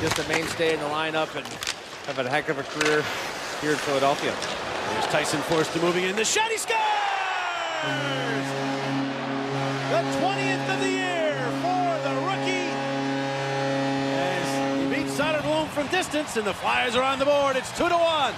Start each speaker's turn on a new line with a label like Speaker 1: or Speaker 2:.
Speaker 1: just a mainstay in the lineup and having a heck of a career here in Philadelphia.
Speaker 2: There's Tyson Foerster moving in. The shot, he scores! The 20th of the year for the rookie. As he beats Soderblom from distance, and the Flyers are on the board. It's two to one.